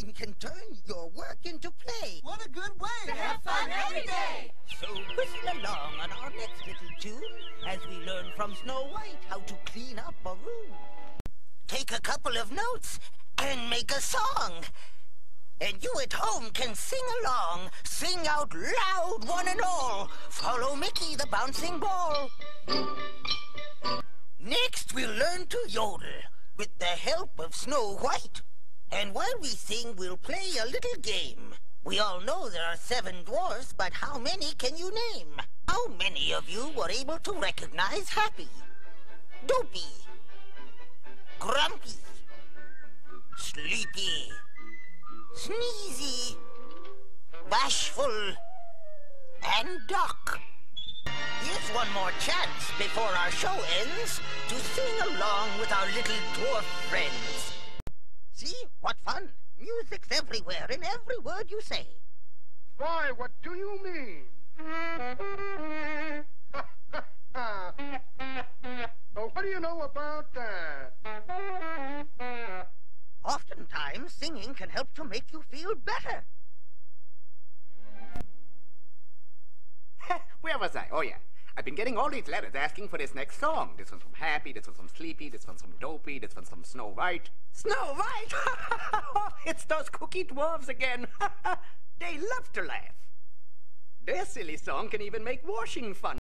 singing can turn your work into play. What a good way to have fun every day. So whistle along on our next little tune as we learn from Snow White how to clean up a room. Take a couple of notes and make a song. And you at home can sing along. Sing out loud, one and all. Follow Mickey, the bouncing ball. Next, we'll learn to yodel with the help of Snow White. And while we sing, we'll play a little game. We all know there are seven dwarfs, but how many can you name? How many of you were able to recognize Happy, Dopey, Grumpy, Sleepy, Sneezy, Bashful, and Doc? Here's one more chance before our show ends to sing along with our little dwarf friends. See? What fun! Music's everywhere in every word you say. Why, what do you mean? well, what do you know about that? Oftentimes, singing can help to make you feel better. Where was I? Oh, yeah. I've been getting all these letters asking for this next song. This one's from Happy, this one's from Sleepy, this one's from Dopey, this one's from Snow White. Snow White? it's those cookie dwarfs again. they love to laugh. Their silly song can even make washing fun.